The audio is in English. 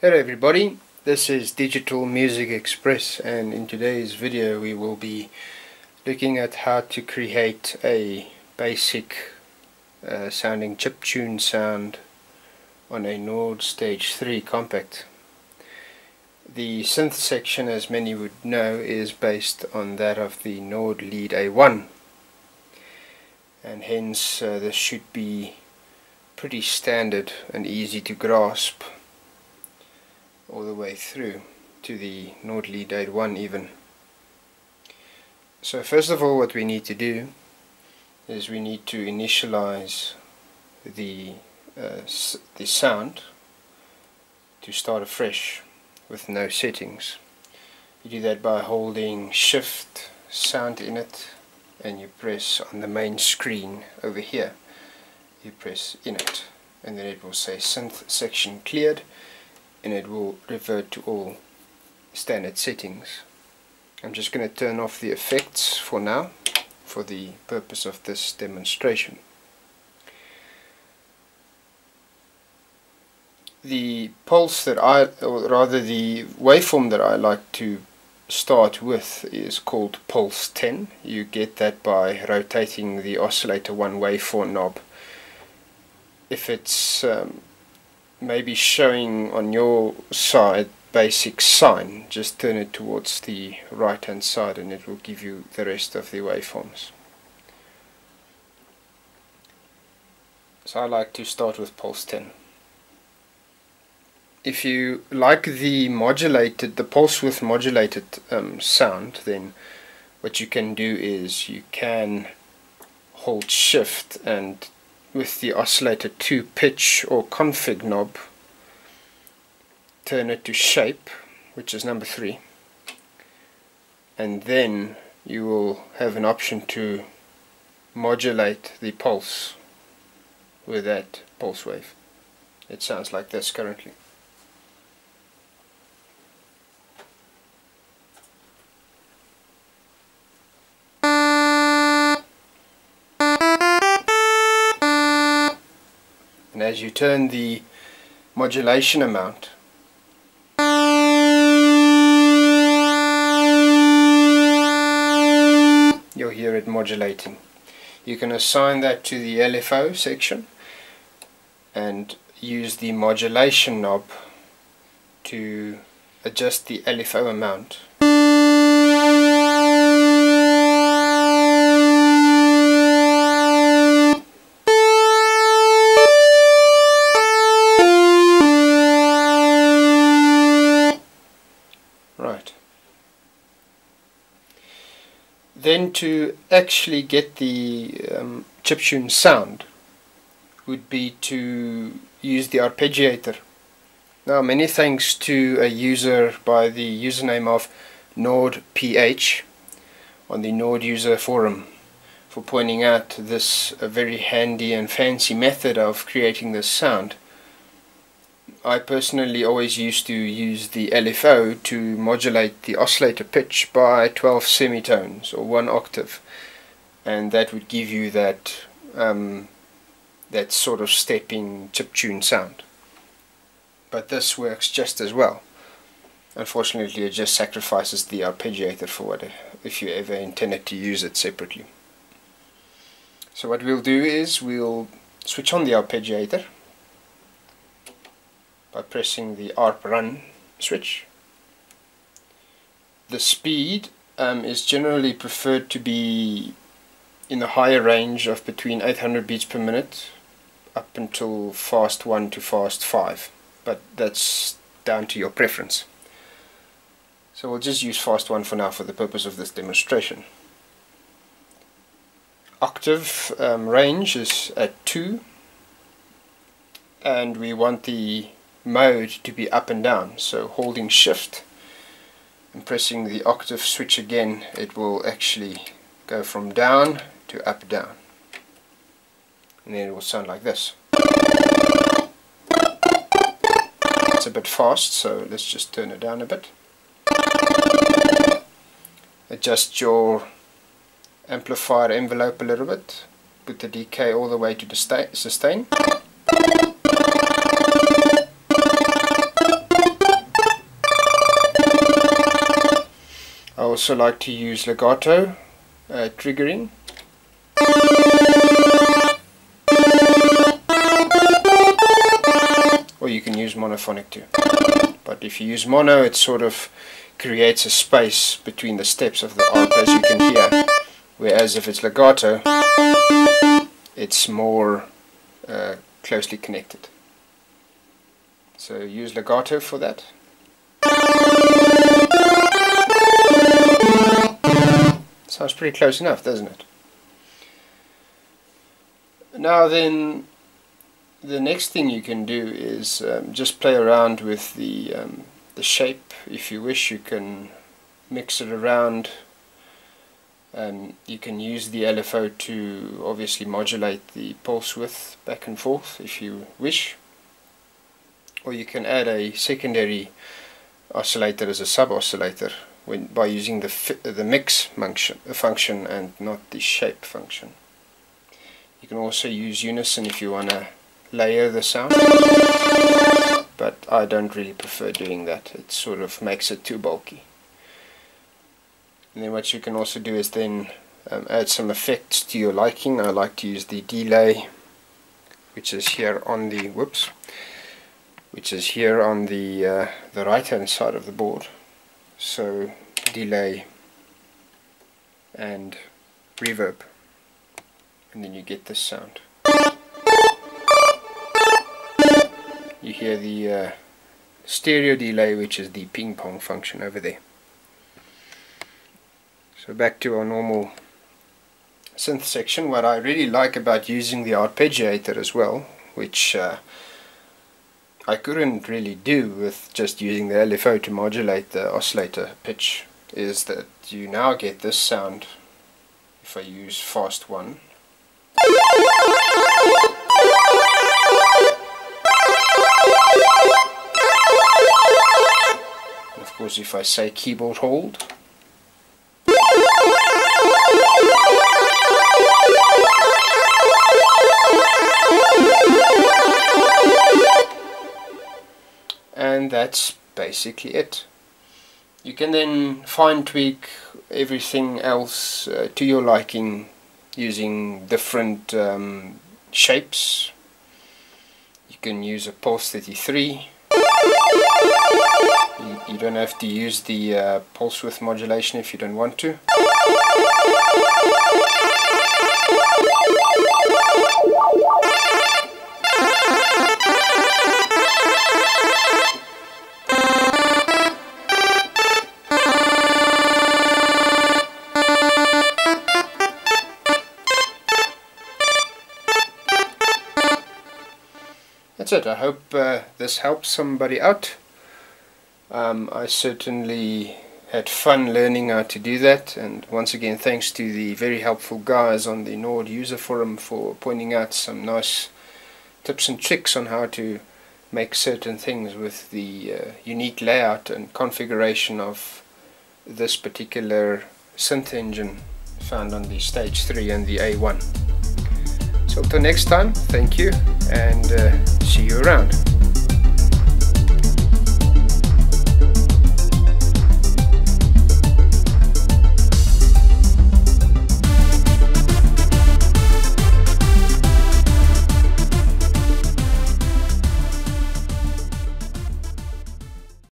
Hello everybody, this is Digital Music Express and in today's video we will be looking at how to create a basic uh, sounding chiptune sound on a Nord Stage 3 compact. The synth section as many would know is based on that of the Nord Lead A1 and hence uh, this should be pretty standard and easy to grasp all the way through to the Nord Lead A1 even. So first of all what we need to do is we need to initialize the, uh, the sound to start afresh with no settings. You do that by holding shift sound init and you press on the main screen over here you press init and then it will say synth section cleared and it will revert to all standard settings. I'm just going to turn off the effects for now for the purpose of this demonstration. The pulse that I, or rather the waveform that I like to start with is called pulse 10. You get that by rotating the oscillator 1 waveform knob. If it's um, maybe showing on your side basic sine just turn it towards the right hand side and it will give you the rest of the waveforms. So I like to start with pulse 10 if you like the modulated the pulse width modulated um, sound then what you can do is you can hold shift and with the oscillator 2 pitch or config knob turn it to shape which is number 3 and then you will have an option to modulate the pulse with that pulse wave. It sounds like this currently as you turn the modulation amount. You'll hear it modulating. You can assign that to the LFO section and use the modulation knob to adjust the LFO amount then to actually get the um, chiptune sound would be to use the arpeggiator. Now many thanks to a user by the username of NordPH on the Nord user forum for pointing out this very handy and fancy method of creating this sound. I personally always used to use the LFO to modulate the oscillator pitch by 12 semitones or one octave. And that would give you that um, that sort of stepping chiptune sound. But this works just as well. Unfortunately it just sacrifices the arpeggiator for what if you ever intended to use it separately. So what we'll do is we'll switch on the arpeggiator by pressing the ARP run switch. The speed um, is generally preferred to be in the higher range of between 800 beats per minute up until fast 1 to fast 5 but that's down to your preference. So we'll just use fast 1 for now for the purpose of this demonstration. Octave um, range is at 2 and we want the mode to be up and down. So holding shift and pressing the octave switch again it will actually go from down to up down. And then it will sound like this. It's a bit fast so let's just turn it down a bit. Adjust your amplifier envelope a little bit. Put the decay all the way to the sustain also like to use legato uh, triggering. Or you can use monophonic too. But if you use mono, it sort of creates a space between the steps of the arp as you can hear. Whereas if it's legato, it's more uh, closely connected. So use legato for that. Sounds pretty close enough, doesn't it? Now then, the next thing you can do is um, just play around with the um, the shape. If you wish, you can mix it around. Um, you can use the LFO to obviously modulate the pulse width back and forth if you wish. Or you can add a secondary oscillator as a sub-oscillator when by using the the mix function, function and not the shape function. You can also use unison if you want to layer the sound, but I don't really prefer doing that. It sort of makes it too bulky. And then what you can also do is then um, add some effects to your liking. I like to use the delay, which is here on the whoops, which is here on the uh, the right hand side of the board so delay and reverb and then you get this sound. You hear the uh, stereo delay which is the ping pong function over there. So back to our normal synth section. What I really like about using the arpeggiator as well which uh, I couldn't really do with just using the LFO to modulate the oscillator pitch is that you now get this sound if I use fast 1 and of course if I say keyboard hold that's basically it. You can then fine tweak everything else uh, to your liking using different um, shapes. You can use a Pulse 33. You, you don't have to use the uh, pulse width modulation if you don't want to. That's it. I hope uh, this helps somebody out. Um, I certainly had fun learning how to do that and once again thanks to the very helpful guys on the Nord user forum for pointing out some nice tips and tricks on how to make certain things with the uh, unique layout and configuration of this particular synth engine found on the stage 3 and the A1. So till next time, thank you and uh, see you around.